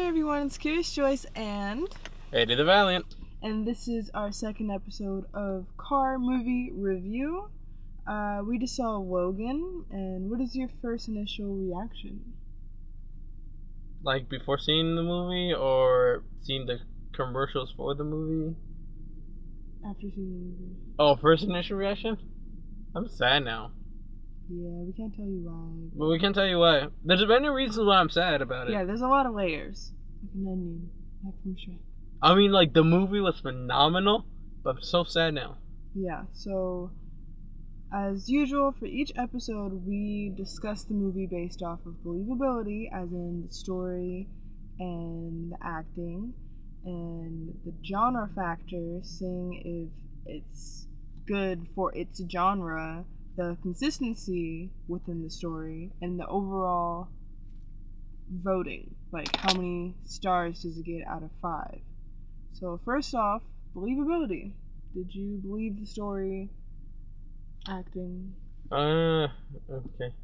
Hey everyone, it's Curious Joyce and Eddie the Valiant. and this is our second episode of Car Movie Review. Uh, we just saw Logan, and what is your first initial reaction? Like before seeing the movie or seeing the commercials for the movie? After seeing the movie? Oh, first initial reaction? I'm sad now. Yeah, we can't tell you why. But we can't tell you why. There's many reasons why I'm sad about it. Yeah, there's a lot of layers. Like an onion, like from Shrek. I mean, like, the movie was phenomenal, but I'm so sad now. Yeah, so as usual, for each episode, we discuss the movie based off of believability, as in the story and the acting, and the genre factor, seeing if it's good for its genre, the consistency within the story, and the overall voting. Like, how many stars does it get out of five? So, first off, believability. Did you believe the story? Acting? Uh, okay.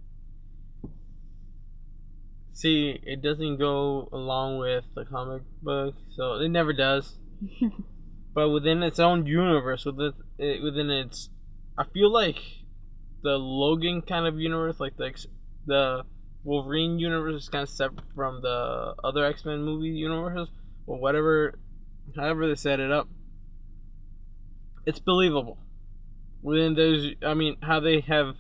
See, it doesn't go along with the comic book, so it never does. but within its own universe, within it, within its, I feel like the Logan kind of universe, like the the Wolverine universe, is kind of separate from the other X Men movie universes, or whatever, however they set it up. It's believable. Within those, I mean, how they have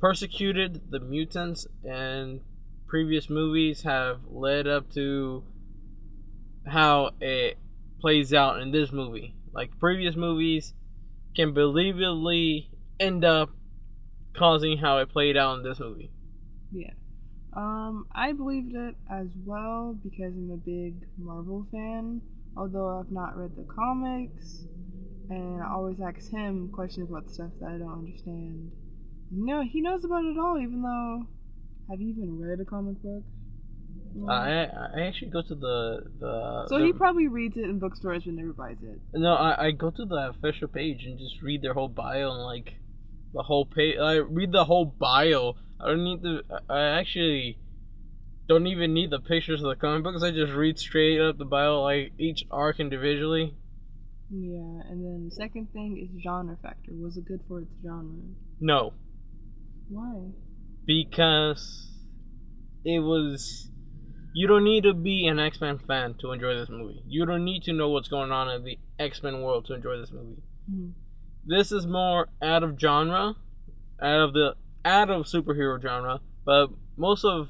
persecuted the mutants and previous movies have led up to how it plays out in this movie. Like previous movies can believably end up causing how it played out in this movie. Yeah. Um, I believed it as well because I'm a big Marvel fan, although I've not read the comics, and I always ask him questions about stuff that I don't understand. No, he knows about it all, even though. Have you even read a comic book? No. I I actually go to the the. so the- he probably reads it in bookstores but never buys it. No, I, I go to the official page and just read their whole bio and like the whole page. I read the whole bio. I don't need the. I actually don't even need the pictures of the comic books. I just read straight up the bio, like each arc individually. Yeah, and then the second thing is genre factor. Was it good for its genre? No, Why? because it was. You don't need to be an X Men fan to enjoy this movie. You don't need to know what's going on in the X Men world to enjoy this movie. Mhm. This is more out of genre, out of the out of superhero genre. But most of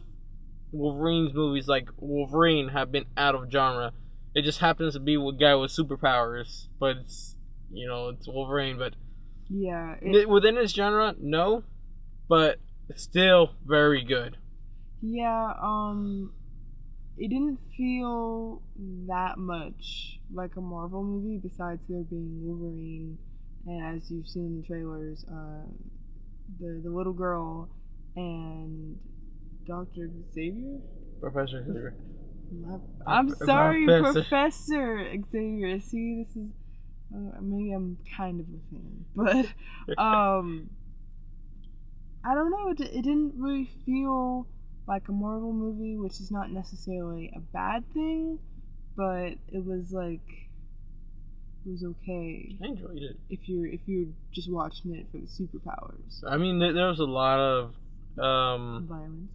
Wolverine's movies, like Wolverine, have been out of genre. It just happens to be a guy with superpowers, but it's you know it's Wolverine. But Yeah, it, within its genre, no, but still very good. Yeah, um it didn't feel that much like a Marvel movie besides there being Wolverine and as you've seen in the trailers, uh the the little girl and Dr. Xavier? Professor Xavier. My- I'm sorry, Professor. Professor Xavier. See, this is uh, maybe I'm kind of a fan, but um, I don't know. It, it didn't really feel like a Marvel movie, which is not necessarily a bad thing, but it was like it was okay I enjoyed it. if you're if you're just watching it for the superpowers, I mean, there, there was a lot of um. violence.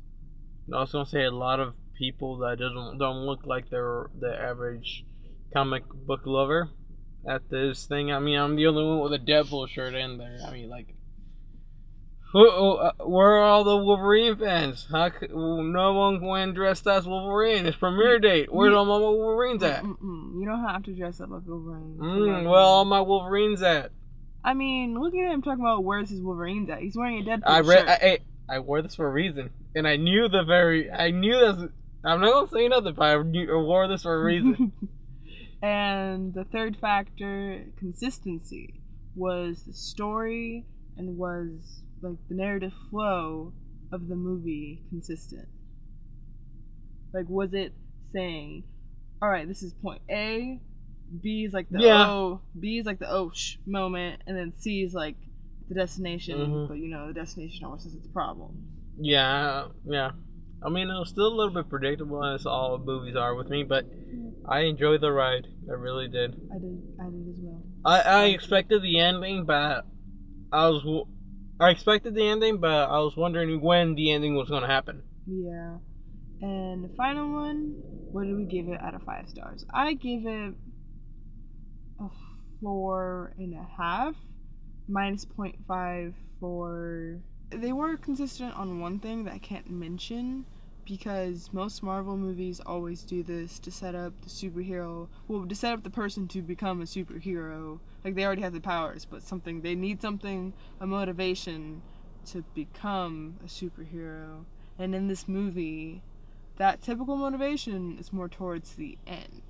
I was gonna say a lot of people that doesn't don't look like they're the average comic book lover at this thing. I mean, I'm the only one with a Deadpool shirt in there. I mean, like, Uh, where are all the Wolverine fans? How no one went dressed as Wolverine? It's premiere date. Where's mm. all my Wolverines at? Mm-mm. You don't have to dress up like Wolverine. Mm, where all my Wolverines at? I mean, look at him talking about where's his Wolverines at. He's wearing a Deadpool I read. shirt. I, I I wore this for a reason, and I knew the very. I knew this. I'm not gonna say nothing, but I, knew, I wore this for a reason. and the third factor, consistency, was the story and was like the narrative flow of the movie consistent? Like, was it saying, all right, this is point A, B is like the Yeah. O, B is like the oh sh moment, and then C is like the destination, Mhm. but you know, the destination always has its problem. Yeah, yeah. I mean, it was still a little bit predictable, as all movies are with me, but I enjoyed the ride. I really did. I did. I did as well. I, I expected the ending, but I was I expected the ending, but I was wondering when the ending was going to happen. Yeah. And the final one, what did we give it out of five stars? I give it a four and a half, minus 0.5 for. They were consistent on one thing that I can't mention because most Marvel movies always do this to set up the superhero, well, to set up the person to become a superhero. Like they already have the powers, but something they need something, a motivation to become a superhero. And in this movie, that typical motivation is more towards the end.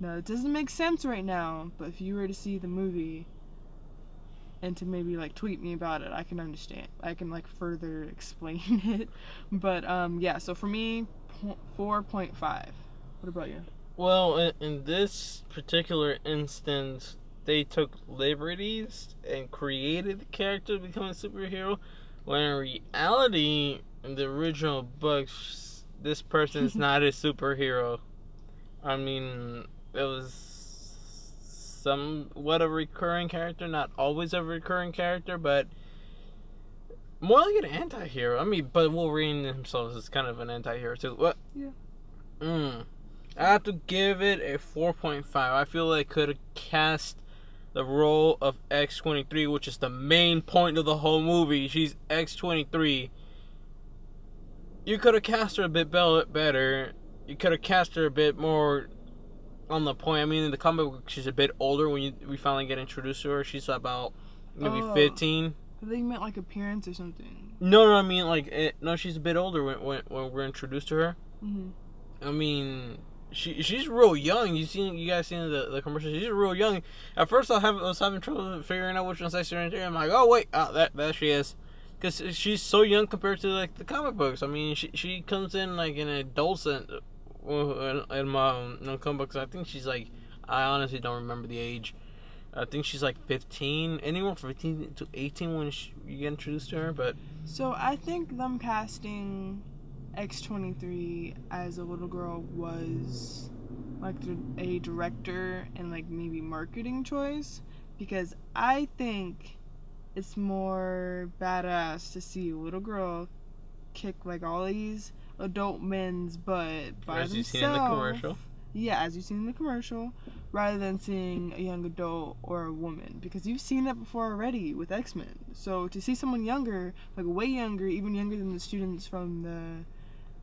Now, it doesn't make sense right now, but if you were to see the movie and to maybe like tweet me about it, I can understand. I can like further explain it. But um yeah, so for me, 4.5. What about you? Well, in, in this particular instance, they took liberties and created the character to become a superhero, when in reality, in the original books, this person is not a superhero. I mean, it was somewhat a recurring character, not always a recurring character, but more like an anti-hero. I mean, but Wolverine himself is kind of an anti-hero too. What? Yeah. Mm. I have to give it a 4.5. I feel like could have cast the role of X23, which is the main point of the whole movie. She's X23. You could have cast her a bit better. You could have cast her a bit more on the point. I mean, in the comic book, she's a bit older when you, we finally get introduced to her. She's about maybe Oh. 15. I think you meant like appearance or something. No, no, I mean, like, it, no, she's a bit older when, when, when we're introduced to her. hmm I mean, she she's real young. You seen you guys seen the, the commercial? She's real young. At first, I have I was having trouble figuring out which one's X23. I'm like, oh wait, oh, that that she is, because she's so young compared to like the comic books. I mean, she she comes in like an adolescent in, my in comic books. I think she's like, I honestly don't remember the age. I think she's like 15, anywhere from 15 to 18 when she, you get introduced to her. But So I think them casting X23 as a little girl was like a director and like maybe marketing choice because I think it's more badass to see a little girl kick like all these adult men's butt by as you themselves. the commercial, Yeah, as you've seen in the commercial, rather than seeing a young adult or a woman, because you've seen that before already with X Men. So to see someone younger, like way younger, even younger than the students from the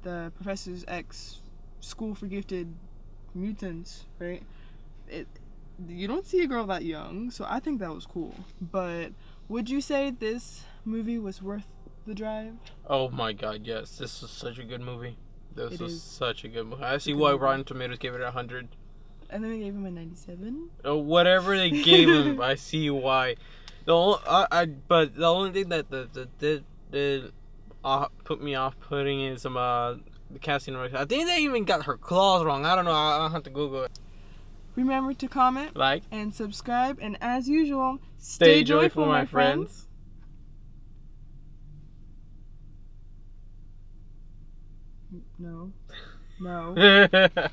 the Professor's X School for Gifted Mutants, right? It you don't see a girl that young, so I think that was cool. But would you say this movie was worth the drive? Oh my god, yes. This was such a good movie. This It was is. such a good movie. I see why movie. Rotten Tomatoes gave it a 100. And then they gave him a ninety-seven. Or whatever they gave him, I see why. The only, I, I, but the only thing that that, that did, did uh, put me off putting is some uh, the casting. director. I think they even got her claws wrong. I don't know. I, I'll have to Google it. Remember to comment Like, and subscribe. And as usual, stay joyful, my friends. No. No.